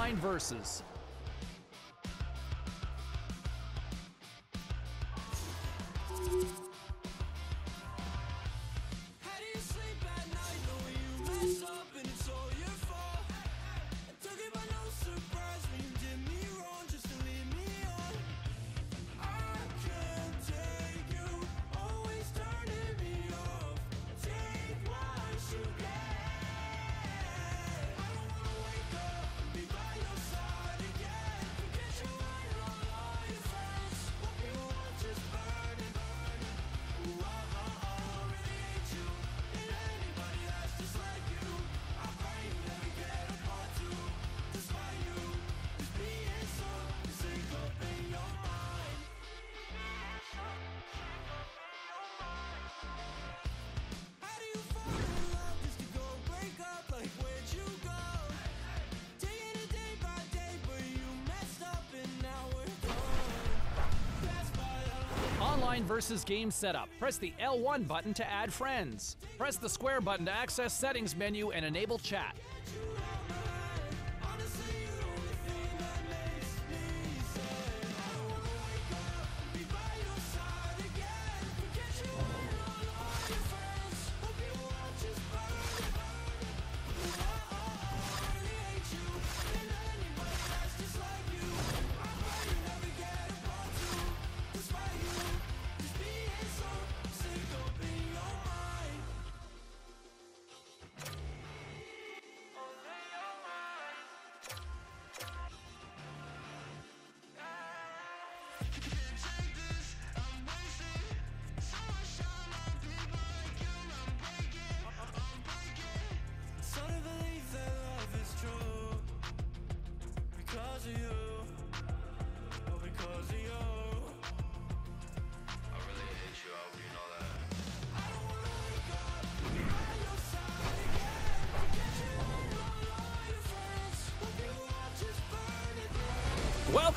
Online Versus. Online Versus game setup. Press the L1 button to add friends. Press the square button to access settings menu and enable chat.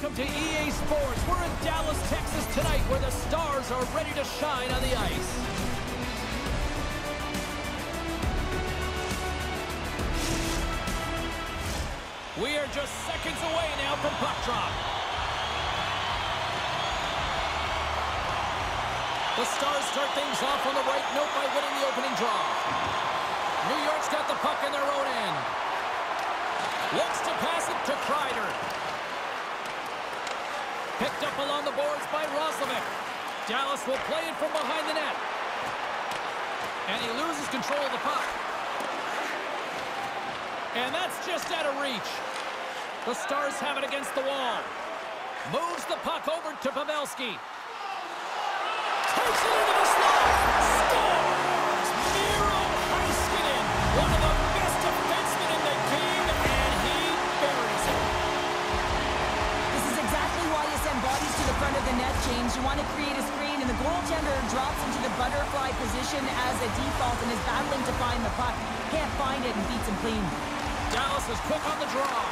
Welcome to EA Sports. We're in Dallas, Texas tonight where the stars are ready to shine on the ice. We are just seconds away now from puck drop. The Stars start things off on the right note by winning the opening draw. New York's got the puck in their own end. Looks to pass it to Kreider. Up along the boards by Roslovic. Dallas will play it from behind the net. And he loses control of the puck. And that's just out of reach. The Stars have it against the wall. Moves the puck over to Pavelski. James. You want to create a screen, and the goaltender drops into the butterfly position as a default and is battling to find the puck. Can't find it and beats him clean. Dallas is quick on the draw.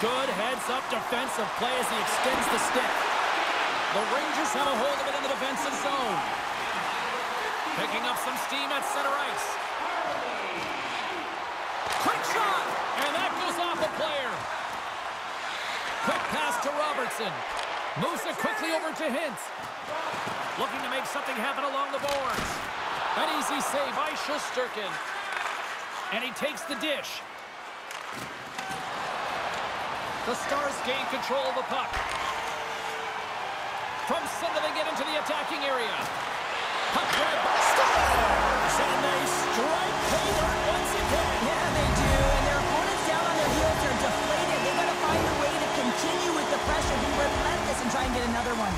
Good heads-up defensive play as he extends the stick. The Rangers have a hold of it in the defensive zone. Picking up some steam at center ice. Quick shot! And that goes off a player. Quick pass to Robertson. Moves it quickly over to Hintz. Looking to make something happen along the boards. An easy save by Shesterkin. And he takes the dish. The Stars gain control of the puck. From center, they get into the attacking area. Puck grab by Stars! And they strike once again. Yeah, they do, relentless, and try and get another one.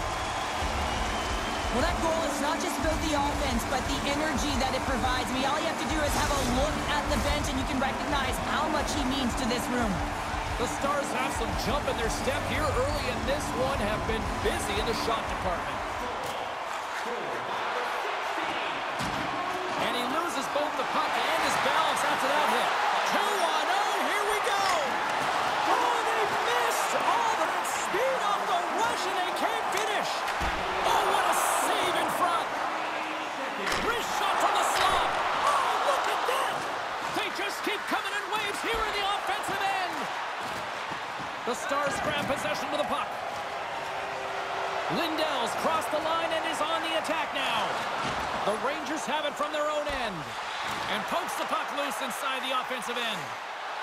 Well, that goal is not just about the offense, but the energy that it provides me. All you have to do is have a look at the bench, and you can recognize how much he means to this room. The Stars have some jump in their step here early in this one, have been busy in the shot department. And he loses both the puck and his balance after that hit. 2 on 0, here we go! Oh, they missed! All that speed off the rush and they can't finish! Oh, what a save in front! Wrist shot from the slot! Oh, look at that! They just keep coming in waves here in the offensive end! Stars grab possession of the puck. Lindell's crossed the line and is on the attack now. The Rangers have it from their own end. And pokes the puck loose inside the offensive end.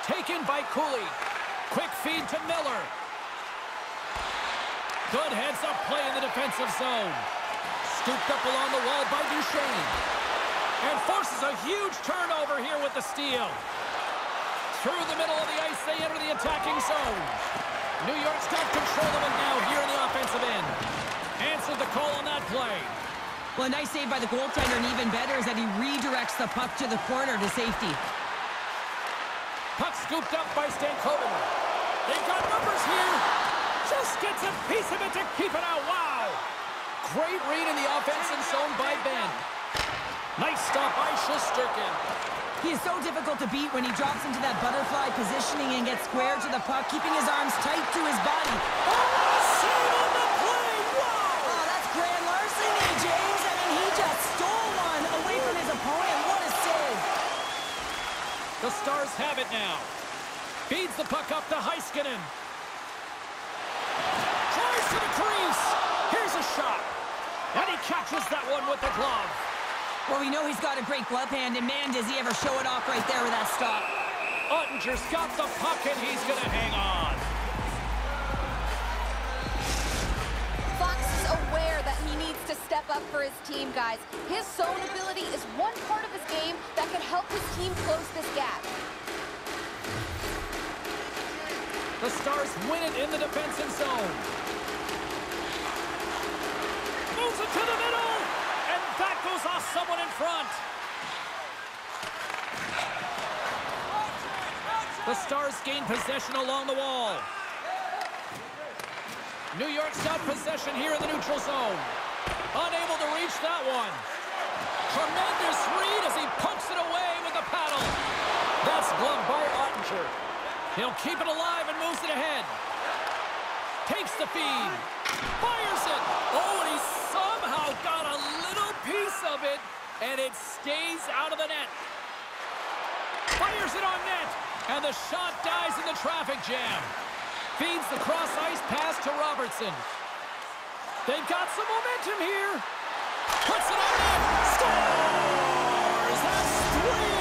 Taken by Cooley. Quick feed to Miller. Good heads-up play in the defensive zone. Scooped up along the wall by Duchene. And forces a huge turnover here with the steal. Through the middle of the ice, they enter the attacking zone. New York's got control of it now here in the offensive end. Answered the call on that play. Well, a nice save by the goaltender, and even better is that he redirects the puck to the corner to safety. Puck scooped up by Stankoven. They've got numbers here. Just gets a piece of it to keep it out. Wow. Great read in the offensive zone by Benn. Nice stop by Shesterkin. He is so difficult to beat when he drops into that butterfly positioning and gets square to the puck, keeping his arms tight to his body. Save on the play. Wow. Oh, that's grand larceny, eh, James. I mean, he just stole one away from his opponent. What a save. The Stars have it now. Feeds the puck up to Heiskanen. Tries to the crease. Here's a shot. And he catches that one with the glove. Well, we know he's got a great glove hand, and man, does he ever show it off right there with that stop. Oettinger's got the puck and he's going to hang on. Fox is aware that he needs to step up for his team, guys. His zone ability is one part of his game that can help his team close this gap. The Stars win it in the defensive zone. Moves it to the middle. Goes off someone in front. The Stars gain possession along the wall. New York's got possession here in the neutral zone. Unable to reach that one. Tremendous read as he pokes it away with a paddle. That's gloved by Oettinger. He'll keep it alive and moves it ahead. Takes the feed. Fires it. Oh, and he somehow got a little piece of it, and it stays out of the net. Fires it on net, and the shot dies in the traffic jam. Feeds the cross-ice pass to Robertson. They've got some momentum here. Puts it on net. Scores! That's three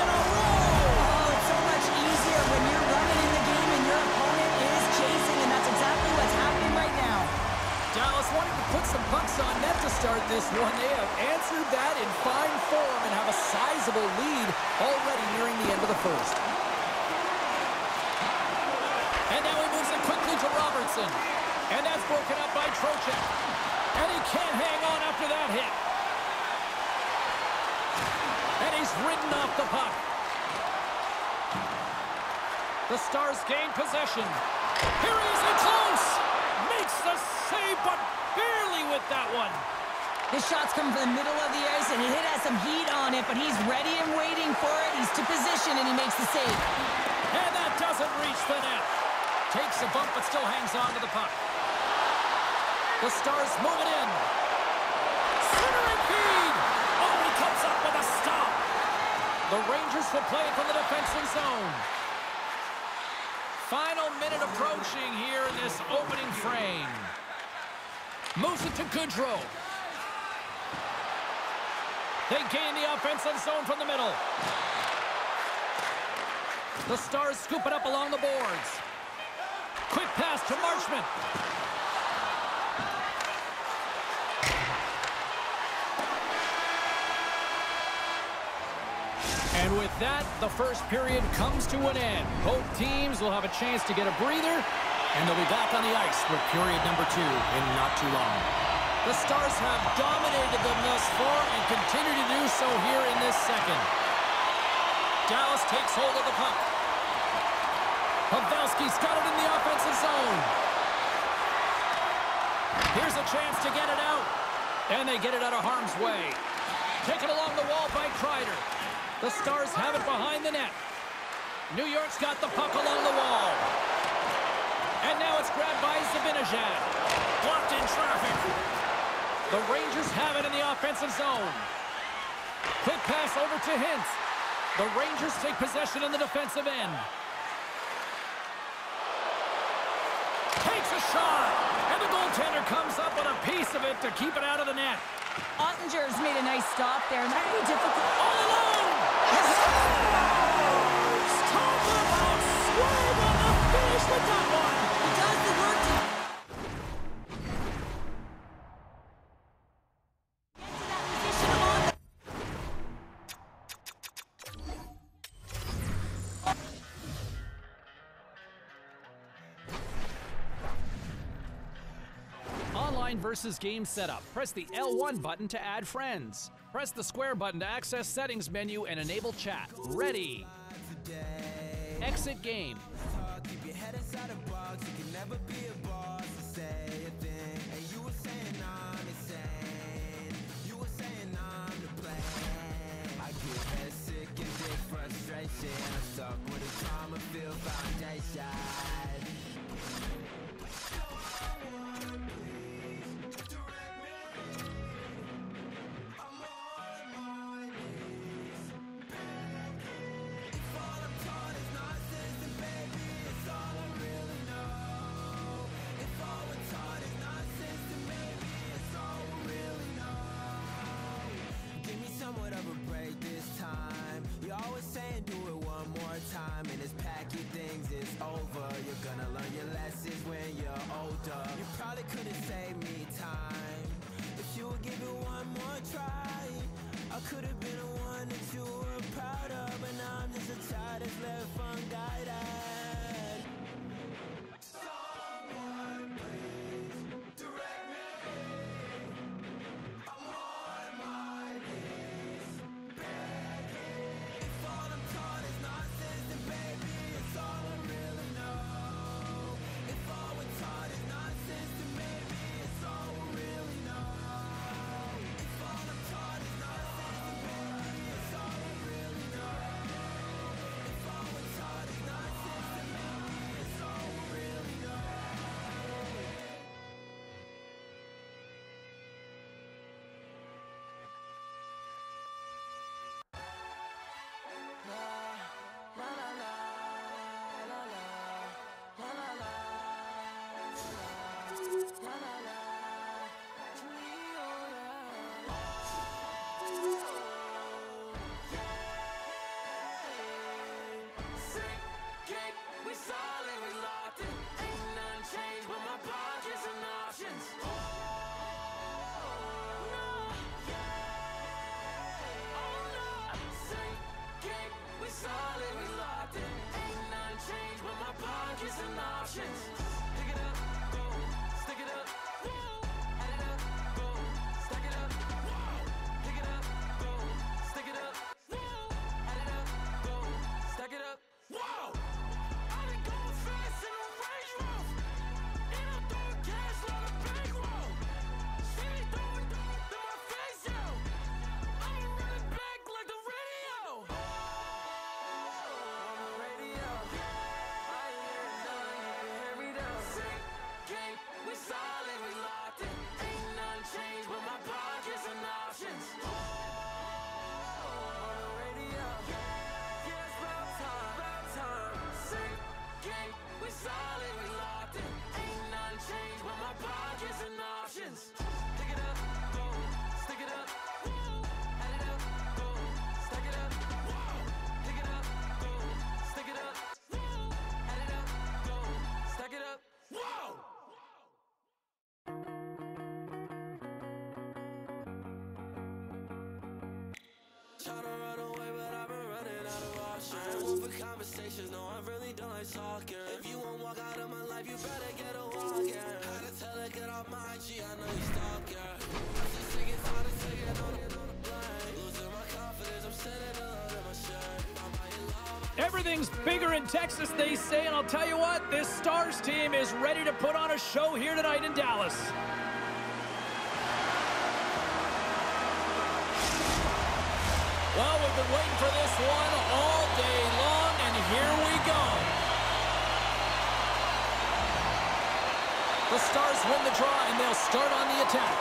wanting to put some pucks on net to start this one. They have answered that in fine form and have a sizable lead already nearing the end of the first. And now he moves it quickly to Robertson. And that's broken up by Trocheck. And he can't hang on after that hit. And he's ridden off the puck. The Stars gain possession. Here he is in close. Makes the save, but barely with that one. His shot's come from the middle of the ice, and it has some heat on it, but he's ready and waiting for it. He's to position, and he makes the save. And that doesn't reach the net. Takes a bump, but still hangs on to the puck. The Stars move it in. Centering feed. Oh, he comes up with a stop. The Rangers will play it from the defensive zone. Final minute approaching here in this opening frame. Moves it to Goodrow. They gain the offensive zone from the middle. The Stars scoop it up along the boards. Quick pass to Marchment. And with that, the first period comes to an end. Both teams will have a chance to get a breather, and they'll be back on the ice for period number two in not too long. The Stars have dominated them thus far and continue to do so here in this second. Dallas takes hold of the puck. Pavelski's got it in the offensive zone. Here's a chance to get it out. And they get it out of harm's way. Taken along the wall by Kreider. The Stars have it behind the net. New York's got the puck along the wall. And now it's grabbed by Zibanejad. Blocked in traffic. The Rangers have it in the offensive zone. Quick pass over to Hintz. The Rangers take possession in the defensive end. Takes a shot. And the goaltender comes up with a piece of it to keep it out of the net. Oettinger's made a nice stop there, would be difficult. All alone! Versus game setup. Press the L1 button to add friends. Press the square button to access settings menu and enable chat. Ready. Exit game. Run away, but I've been running out of options. I conversations, no, I really don't like talking. If you won't walk out of my life, you better get a walk, yeah. Had to tell her, get off my IG, I know you. I'm just sick and tired of taking on it on the blame. Losing my confidence, I'm sending a load in my shirt. Everything's bigger in Texas, they say, and I'll tell you what, this Stars team is ready to put on a show here tonight in Dallas. Well, we've been waiting for this one all day long, and here we go. The Stars win the draw, and they'll start on the attack.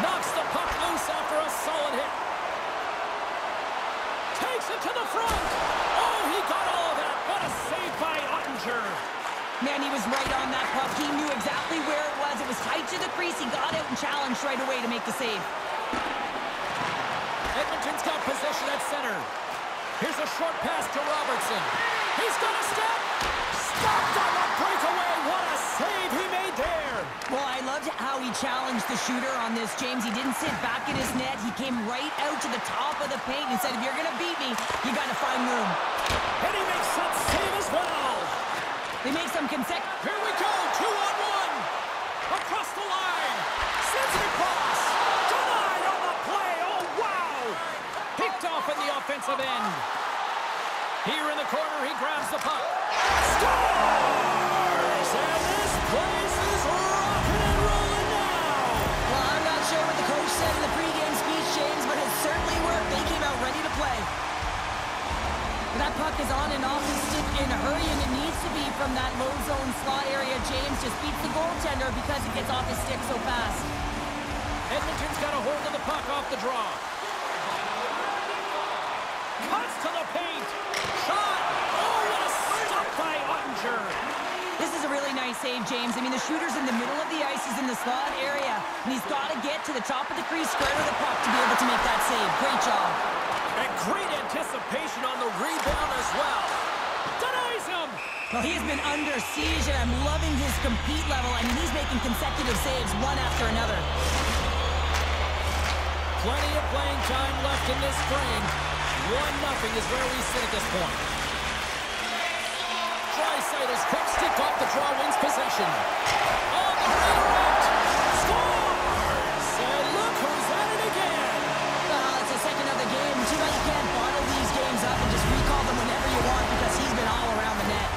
Knocks the puck loose after a solid hit. Takes it to the front. Oh, he got all of that. What a save by Oettinger. Man, he was right on that puck. He knew exactly where it was. It was tight to the crease. He got out and challenged right away to make the save. Edmonton's got center. Here's a short pass to Robertson. He's going to step. Stopped on the breakaway. What a save he made there. Well, I loved how he challenged the shooter on this, James. He didn't sit back in his net. He came right out to the top of the paint and said, if you're going to beat me, you got to find room. And he makes that save as well. They make some consecutive... Here we go. Two on one. Across the line. Sends it across. Denied on the play. Oh, wow. Picked off in the offensive end. Here in the corner, he grabs the puck. Scores! And this place is rocking and rolling now. Well, I'm not sure what the coach said in the pregame speech, James, but it certainly worked. They came out ready to play. That puck is on and off his stick in a hurry, and it needs to be from that low zone slot area. James just beats the goaltender because it gets off his stick so fast. Edmonton's got a hold of the puck off the draw. Cuts to the paint. Shot. Oh, what a stop by Oettinger. This save, James. I mean, the shooter's in the middle of the ice. He's in the slot area, and he's got to get to the top of the crease, square to the puck to be able to make that save. Great job. And great anticipation on the rebound as well. Denies him. Well, he has been under siege, and I'm loving his compete level. I mean, he's making consecutive saves one after another. Plenty of playing time left in this frame. One nothing is where we sit at this point. Draisaitl's quick stick off the draw wins possession. On the redirect. Scores! And look who's at it again. Well, it's the second of the game. Too bad you can't bottle these games up and just recall them whenever you want because he's been all around the net.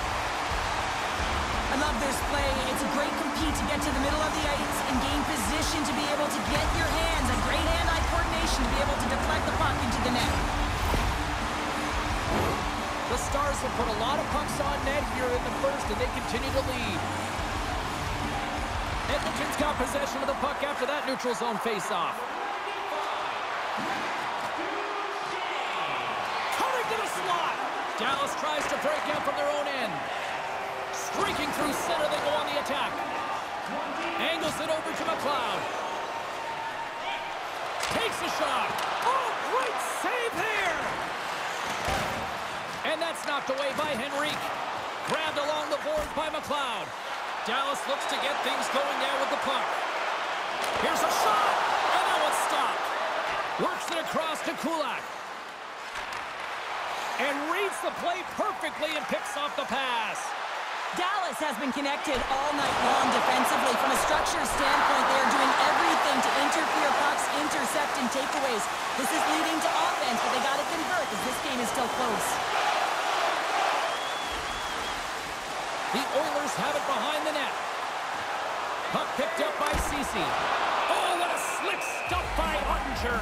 I love this play. It's a great compete to get to the middle of the ice and gain position to be able to get your hands, a great hand-eye coordination to be able to deflect the puck into the net. The Stars have put a lot of pucks on net here in the first, and they continue to lead. Edmonton's got possession of the puck after that neutral zone faceoff. Coming to the slot. Dallas tries to break out from their own end. Streaking through center, they go on the attack. Angles it over to McLeod. Takes a shot. Oh, great save there. And that's knocked away by Henrique. Grabbed along the boards by McLeod. Dallas looks to get things going now with the puck. Here's a shot, and that one's stopped. Works it across to Kulak. And reads the play perfectly and picks off the pass. Dallas has been connected all night long defensively. From a structure standpoint, they are doing everything to interfere pucks, intercept, and takeaways. This is leading to offense, but they got to convert as this game is still close. The Oilers have it behind the net. Puck picked up by Ceci. Oh, what a slick stuff by Oettinger.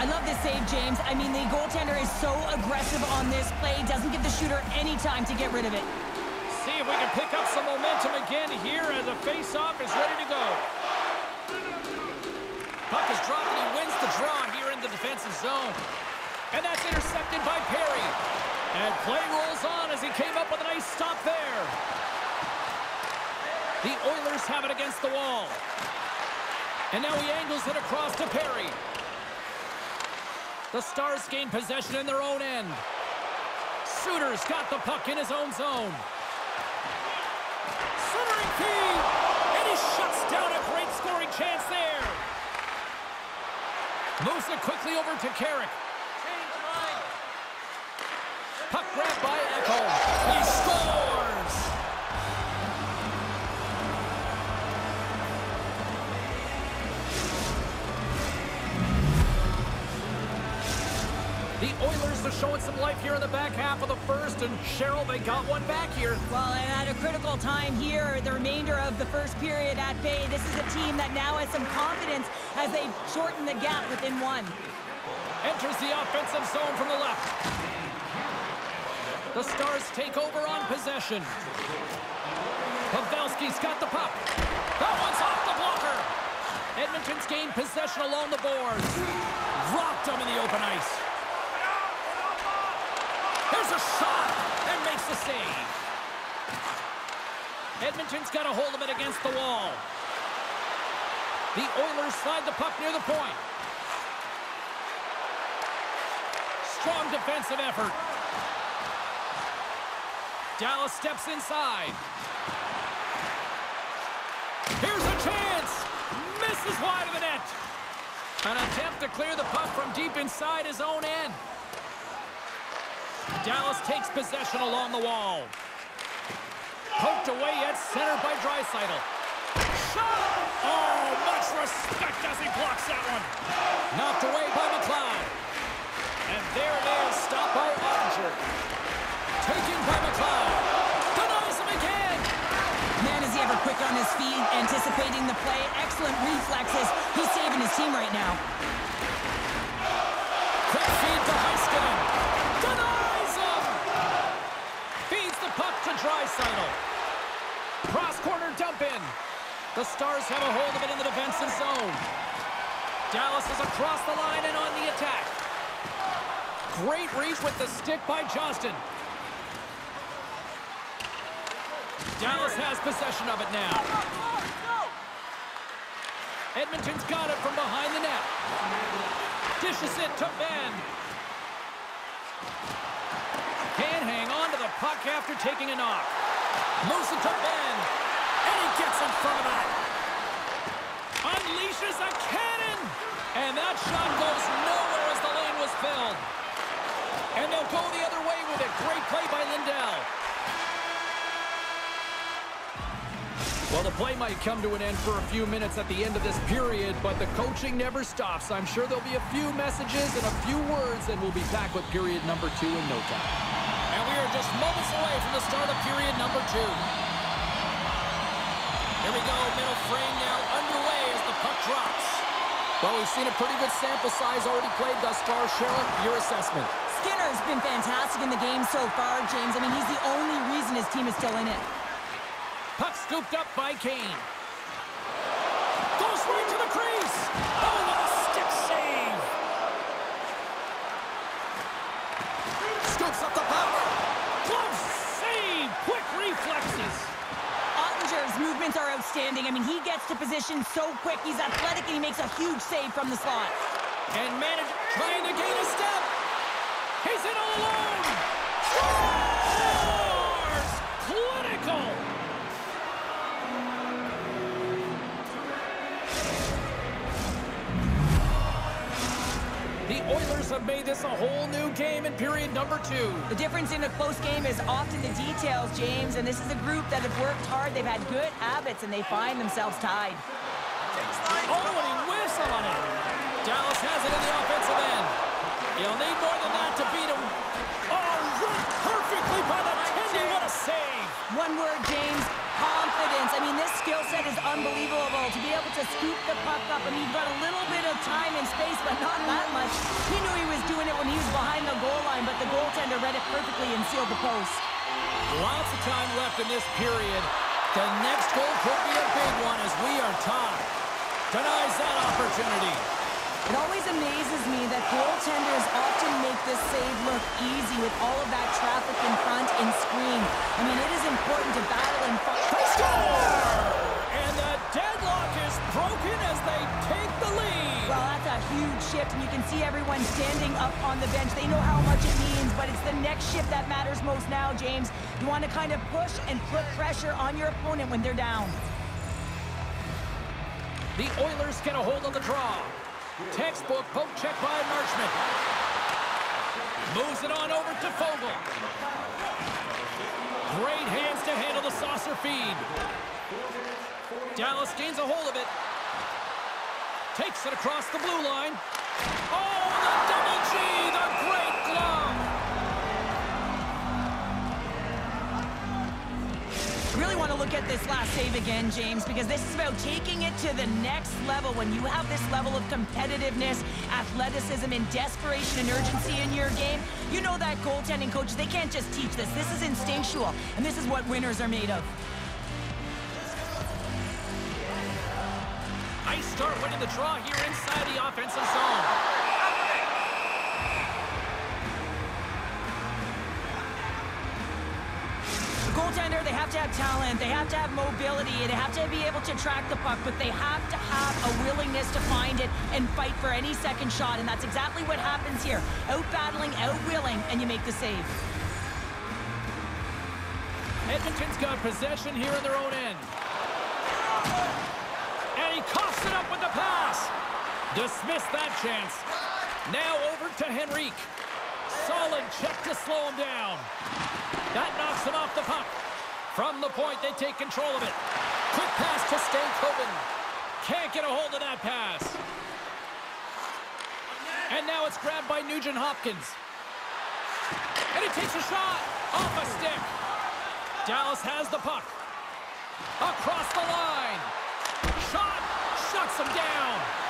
I love this save, James. I mean, the goaltender is so aggressive on this play. Doesn't give the shooter any time to get rid of it. See if we can pick up some momentum again here as a face-off is ready to go. Puck is dropped and he wins the draw here in the defensive zone. And that's intercepted by Perry. And play rolls on as he came up with a nice stop there. The Oilers have it against the wall. And now he angles it across to Perry. The Stars gain possession in their own end. Suter's got the puck in his own zone. Feed! And he shuts down a great scoring chance there. Moves it quickly over to Carrick. Oilers are showing some life here in the back half of the first, and Cheryl, they got one back here. Well, and at a critical time here, the remainder of the first period at bay, this is a team that now has some confidence as they shorten the gap within one. Enters the offensive zone from the left. The Stars take over on possession. Pavelski's got the puck. That one's off the blocker. Edmonton's gained possession along the boards. Rocked him in the open ice. There's a shot and makes the save. Edmonton's got a hold of it against the wall. The Oilers slide the puck near the point. Strong defensive effort. Dallas steps inside. Here's a chance. Misses wide of the net. An attempt to clear the puck from deep inside his own end. Dallas takes possession along the wall. Poked away at center by Draisaitl. Shot! Oh, much respect as he blocks that one. Knocked away by McLeod. And there it is, stopped by Oettinger. Taken by McLeod. Denies him again. Man, is he ever quick on his feet, anticipating the play. Excellent reflexes. He's saving his team right now. Quick feed to Heiskanen. Denies him. Feeds the puck to Draisaitl. Cross corner dump in. The Stars have a hold of it in the defensive zone. Dallas is across the line and on the attack. Great reach with the stick by Johnston. Dallas has possession of it now. Edmonton's got it from behind the net. Dishes it to Benn. Can't hang on to the puck after taking a knock. Moves it to Benn. And he gets in front of that. Unleashes a cannon. And that shot goes nowhere as the lane was filled. And they'll go the other way with it. Great play by Lindell. Well, the play might come to an end for a few minutes at the end of this period, but the coaching never stops. I'm sure there'll be a few messages and a few words, and we'll be back with period number two in no time. And are just moments away from the start of period number two. Here we go, middle frame now underway as the puck drops. Well, we've seen a pretty good sample size already played thus far. Cheryl, your assessment. Skinner's been fantastic in the game so far, James. I mean, he's the only reason his team is still in it. Puck scooped up by Kane. Goes right to the crease. Oh, what a stick save. Scoops up the puck. Reflexes. Oettinger's movements are outstanding. I mean, he gets to position so quick. He's athletic, and he makes a huge save from the slot. And manage trying to gain a step. He's in all alone. Have made this a whole new game in period number two. The difference in a close game is often the details, James, and this is a group that have worked hard. They've had good habits, and they find themselves tied. Oh, and he whistle on it. Dallas has it in the offensive end. He'll need more than that to beat him. Oh, perfectly by the Tendy. What a save. One word, James, confidence. I mean, this skill set is unbelievable. To be able to scoop the puck up, I mean, you've got a little bit of time and space, but not that much. He knew he was doing it when he was behind the goal line, but the goaltender read it perfectly and sealed the post. Lots of time left in this period. The next goal could be a big one as we are tied. Denies that opportunity. It always amazes me that goaltenders often make this save look easy with all of that traffic in front and screen. I mean, it is important to battle and fight. They score! And the deadlock is broken as they take the lead. Well, that's a huge shift, and you can see everyone standing up on the bench. They know how much it means, but it's the next shift that matters most now, James. You want to kind of push and put pressure on your opponent when they're down. The Oilers get a hold of the draw. Textbook poke check by Marchment. Moves it on over to Fogel. Great hands to handle the saucer feed. Dallas gains a hold of it. Takes it across the blue line. Oh, the double G, the great Really want to look at this last save again, James, because this is about taking it to the next level. When you have this level of competitiveness, athleticism, and desperation and urgency in your game, you know that goaltending coaches, they can't just teach this. This is instinctual, and this is what winners are made of. Nice start winning the draw here inside the offensive zone. Goaltender, they have to have talent, they have to have mobility, they have to be able to track the puck, but they have to have a willingness to find it and fight for any second shot, and that's exactly what happens here. Out-battling, out-willing, and you make the save. Edmonton's got possession here in their own end. And he coughs it up with the pass. Dismiss that chance. Now over to Henrique. Solid check to slow him down. That knocks him off the puck. From the point, they take control of it. Quick pass to Stankoven. Can't get a hold of that pass. And now it's grabbed by Nugent Hopkins. And he takes a shot off a stick. Dallas has the puck. Across the line. Shot. Shuts him down.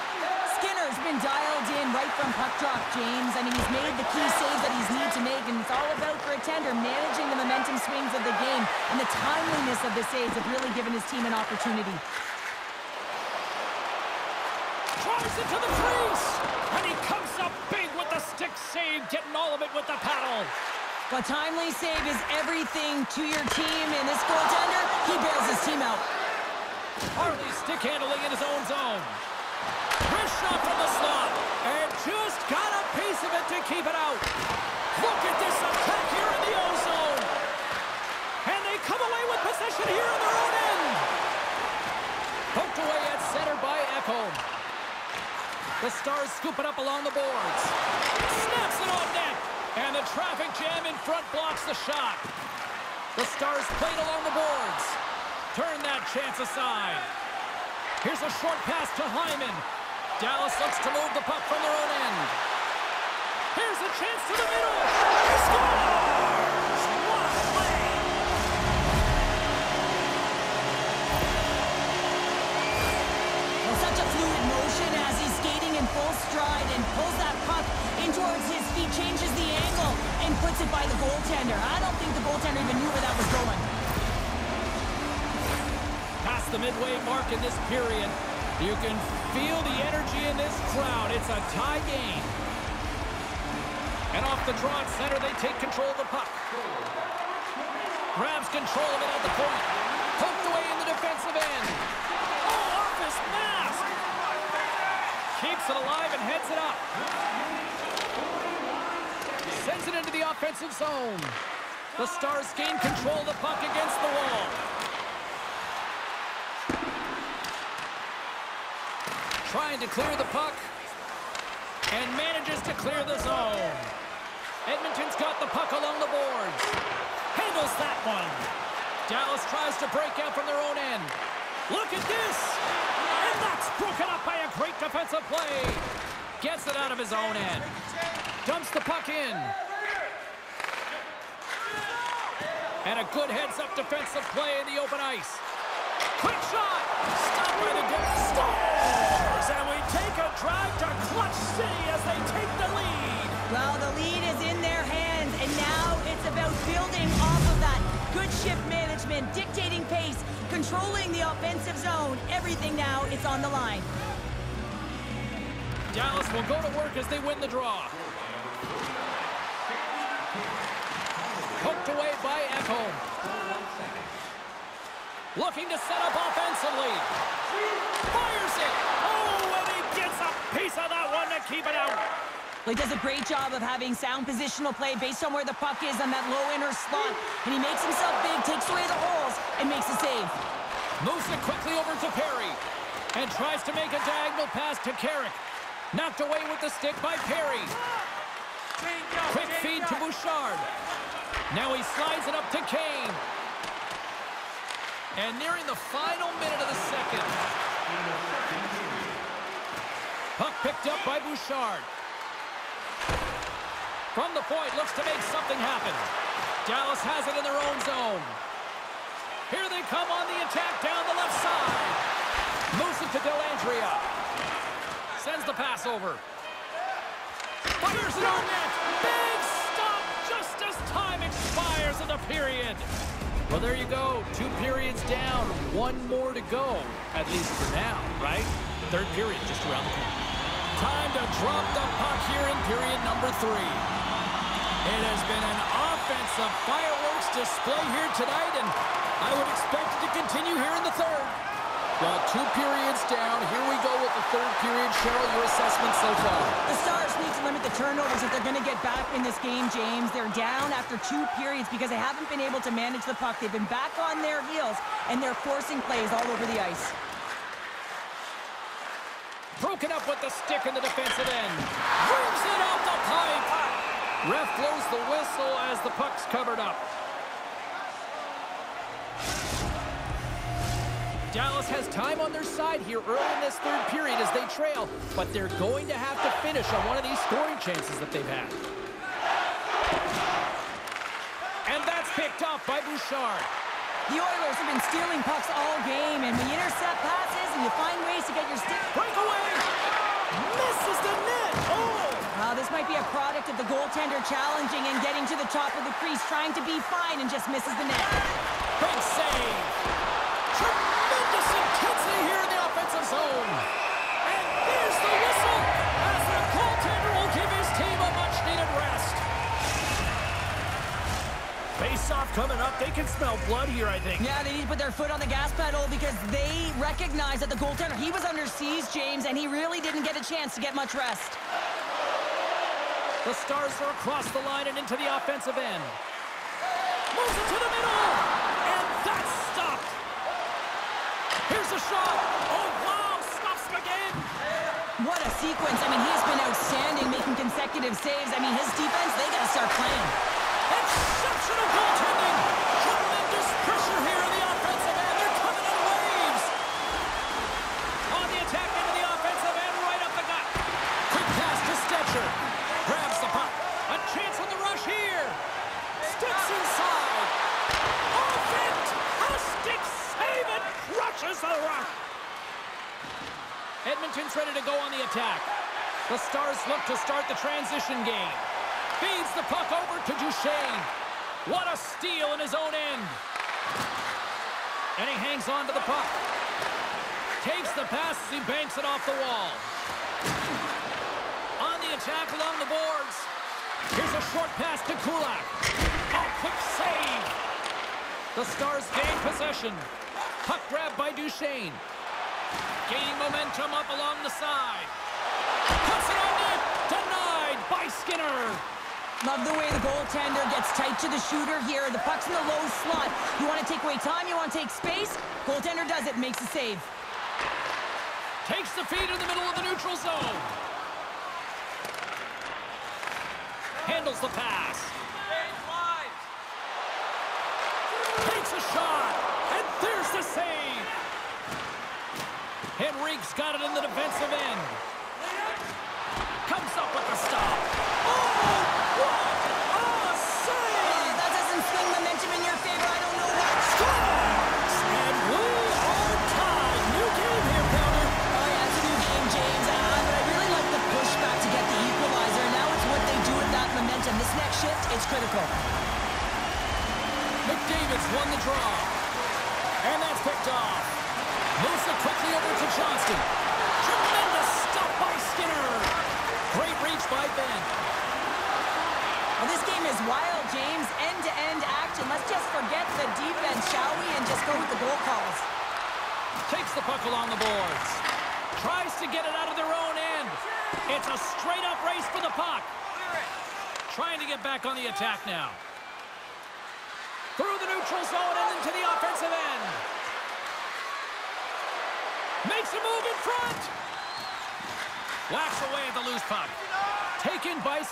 Been dialed in right from puck drop, James. I mean, he's made the key saves that he's need to make, and it's all about for a tender managing the momentum swings of the game, and the timeliness of the saves have really given his team an opportunity. Drives it to the crease. And he comes up big with the stick save, getting all of it with the paddle. A timely save is everything to your team, and this goaltender, he bails his team out. Harley stick handling in his own zone. Chris shot from the slot. And just got a piece of it keep it out. Look at this attack here in the O-zone. And they come away with possession here in their own end. Poked away at center by Ekholm. The Stars scoop it up along the boards. Snaps it on net. And the traffic jam in front blocks the shot. The Stars played along the boards. Turn that chance aside. Here's a short pass to Hyman. Dallas looks to move the puck from their own end. Here's a chance to the middle. He scores! What a play! Well, such a fluid motion as he's skating in full stride and pulls that puck in towards his feet, changes the angle, and puts it by the goaltender. I don't think the goaltender even knew where that was going. Past the midway mark in this period. You can feel the energy in this crowd. It's a tie game. And off the draw center, they take control of the puck. Grabs control of it at the point. Poked away in the defensive end. Oh, off his mask. Keeps it alive and heads it up. Sends it into the offensive zone. The Stars gain control of the puck against the wall. Trying to clear the puck. And manages to clear the zone. Edmonton's got the puck along the boards. Handles that one. Dallas tries to break out from their own end. Look at this! And that's broken up by a great defensive play. Gets it out of his own end. Dumps the puck in. And a good heads-up defensive play in the open ice. Quick shot! Stopped by the. Stars! And we take a drive to Clutch City as they take the lead. Well, the lead is in their hands, and now it's about building off of that. Good shift management, dictating pace, controlling the offensive zone. Everything now, it's on the line. Dallas will go to work as they win the draw. Poked away by Ekholm. Looking to set up offensively. Fires it. Oh, and he gets a piece of that one to keep it out. Well, he does a great job of having sound positional play based on where the puck is on that low inner slot. And he makes himself big, takes away the holes, and makes a save. Moves it quickly over to Perry. And tries to make a diagonal pass to Carrick. Knocked away with the stick by Perry. Quick feed to Bouchard. Now he slides it up to Kane. And nearing the final minute of the second. Puck picked up by Bouchard. From the point, looks to make something happen. Dallas has it in their own zone. Here they come on the attack down the left side. Moves it to Dellandrea. Sends the pass over. Fires it on net. Big stop just as time expires in the period. Well, there you go. Two periods down. One more to go, at least for now, right? Third period just around the corner. Time to drop the puck here in period number three. It has been an offensive fireworks display here tonight, and I would expect it to continue here in the third. Well, two periods down. Here we go with the third period. Cheryl, your assessment so far? The Stars need to limit the turnovers if they're going to get back in this game, James. They're down after two periods because they haven't been able to manage the puck. They've been back on their heels, and they're forcing plays all over the ice. Broken up with the stick in the defensive end. Brings it off the pipe. Ref blows the whistle as the puck's covered up. Dallas has time on their side here early in this third period as they trail, but they're going to have to finish on one of these scoring chances that they've had. And that's picked off by Bouchard. The Oilers have been stealing pucks all game, and when you intercept passes and you find ways to get your stick... Breakaway! Misses the net! Oh! Uh, this might be a product of the goaltender challenging and getting to the top of the crease, trying to be fine, and just misses the net. Big save! Tremendous intensity here in the offensive zone! And here's the whistle as the goaltender will give his team a much-needed rest. Face-off coming up. They can smell blood here, I think. Yeah, they need to put their foot on the gas pedal because they recognize that the goaltender, he was under siege, James, and he really didn't get a chance to get much rest. The Stars are across the line and into the offensive end. Moves it to the middle! And that's stopped! Here's a shot! Oh, wow! Stops him again! What a sequence. I mean, he's been outstanding making consecutive saves. I mean, his defense, they got to start playing. Exceptional goaltending! Edmonton's ready to go on the attack. The Stars look to start the transition game. Feeds the puck over to Duchene. What a steal in his own end. And he hangs on to the puck. Takes the pass as he banks it off the wall. On the attack along the boards. Here's a short pass to Kulak. Oh, quick save. The Stars gain possession. Puck grab by Duchene. Gaining momentum up along the side. Puts it on net. Denied by Skinner. Love the way the goaltender gets tight to the shooter here. The puck's in the low slot. You want to take away time, you want to take space. Goaltender does it, makes a save. Takes the feed in the middle of the neutral zone. Handles the pass. Takes a shot. And there's the save. Henrique's got it in the defensive end.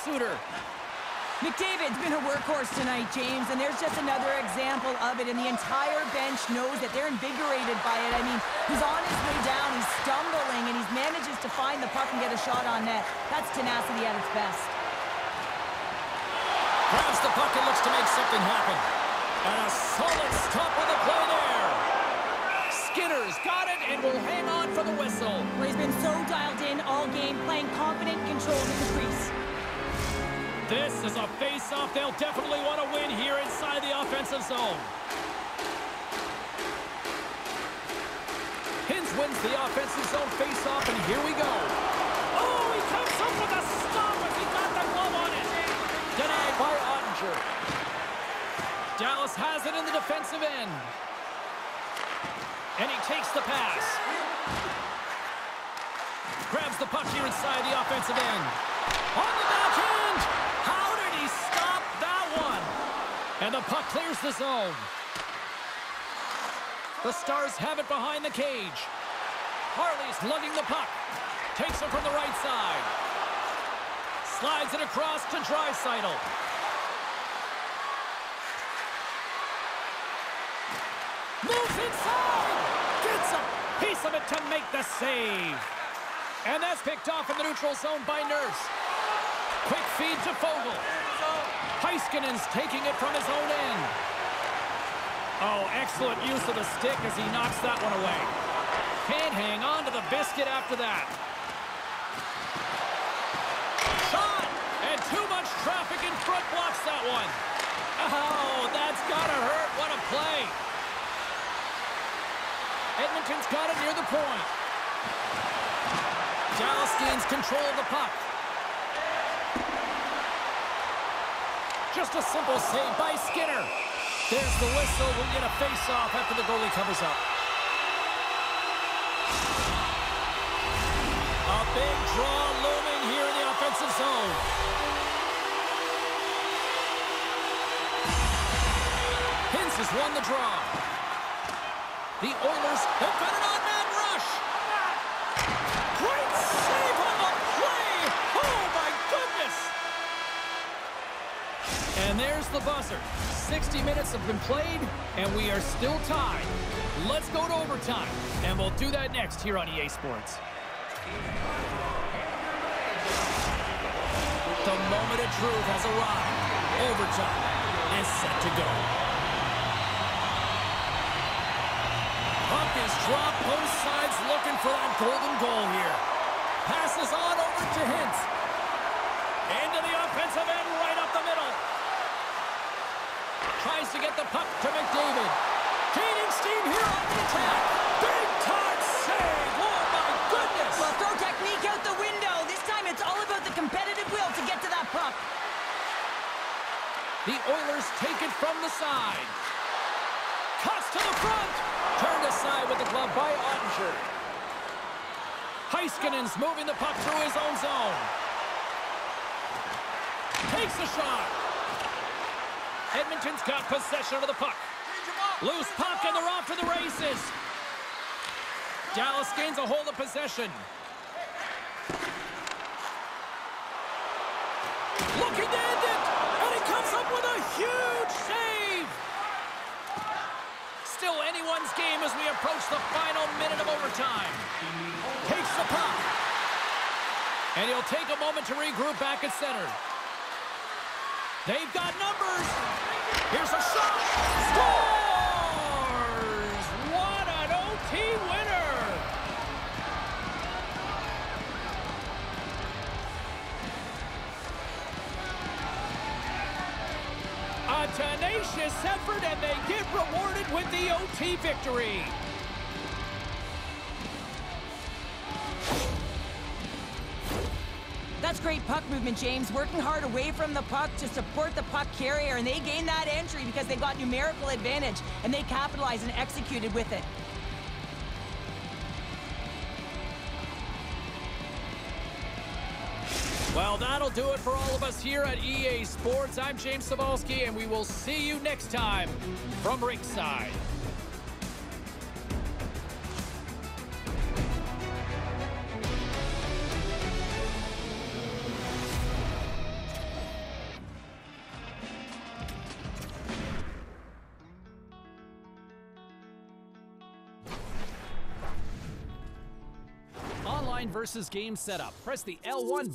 Suter. McDavid's been a workhorse tonight, James, and there's just another example of it, and the entire bench knows that they're invigorated by it. I mean, he's on his way down, he's stumbling, and he manages to find the puck and get a shot on net. That's tenacity at its best. Grabs the puck and looks to make something happen. And a solid stop on the play there. Skinner's got it and will hang on for the whistle. Well, he's been so dialed in all game, playing confident, controlled in the crease. This is a face-off they'll definitely want to win here inside the offensive zone. Hintz wins the offensive zone face-off, and here we go. Oh, he comes up with a stop as he got the glove on it. Denied by Oettinger. Dallas has it in the defensive end. And he takes the pass. Grabs the puck here inside the offensive end. On the backhand! How did he stop that one? And the puck clears the zone. The Stars have it behind the cage. Harley's lugging the puck. Takes it from the right side. Slides it across to Draisaitl. Moves inside! Gets a piece of it to make the save. And that's picked off in the neutral zone by Nurse. Quick feed to Foegele. Heiskanen's taking it from his own end. Oh, excellent use of the stick as he knocks that one away. Can't hang on to the biscuit after that. Shot! And too much traffic in front blocks that one. Oh, that's gotta hurt. What a play. Edmonton's got it near the point. Dallas gains control of the puck. Just a simple save by Skinner. There's the whistle. We'll get a face-off after the goalie covers up. A big draw looming here in the offensive zone. Hintz has won the draw. The Oilers have got an odd-man rush. Great save on the play. Oh, my goodness. And there's the buzzer. 60 minutes have been played, and we are still tied. Let's go to overtime, and we'll do that next here on EA Sports. The moment of truth has arrived. Overtime is set to go. Puck is dropped, both sides looking for that golden goal here. Passes on over to Hintz. Into the offensive end, right up the middle. Tries to get the puck to McDavid. Gaining steam here on the attack. Big time save. Oh, my goodness. Well, throw technique out the window. This time it's all about the competitive will to get to that puck. The Oilers take it from the side. Cuts to the front. Turned aside with the glove by Oettinger. Heiskanen's moving the puck through his own zone. Takes a shot. Edmonton's got possession of the puck. Loose puck and they're off to the races. Dallas gains a hold of possession. Looking to end it, and he comes up with a huge save. Still anyone's game as we approach the final minute of overtime. Takes the puck. And he'll take a moment to regroup back at center. They've got numbers. Here's a shot. Scores! What an OT winner! A tenacious effort, and they get rewarded with the OT victory. That's great puck movement, James. Working hard away from the puck to support the puck carrier, and they gain that entry because they got numerical advantage, and they capitalized and executed with it. Well, that'll do it for all of us here at EA Sports. I'm James Cybulski, and we will see you next time from Ringside. Versus game setup. Press the L1